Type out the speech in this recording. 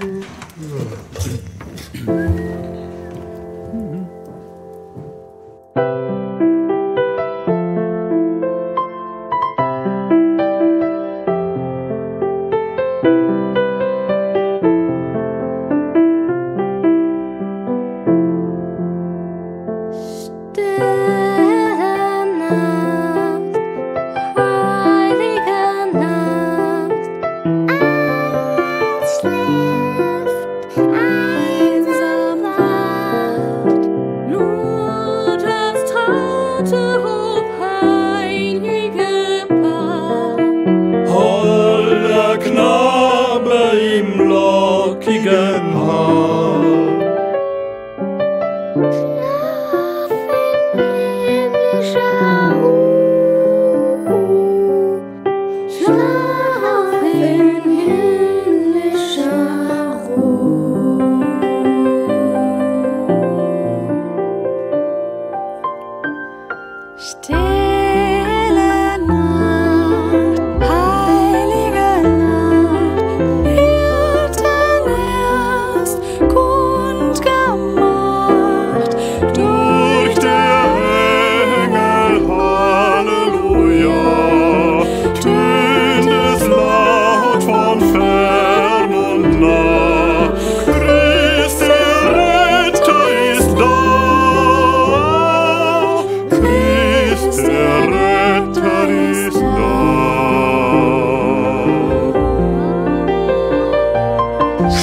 음. Schlaf in himmlischer Ruhe.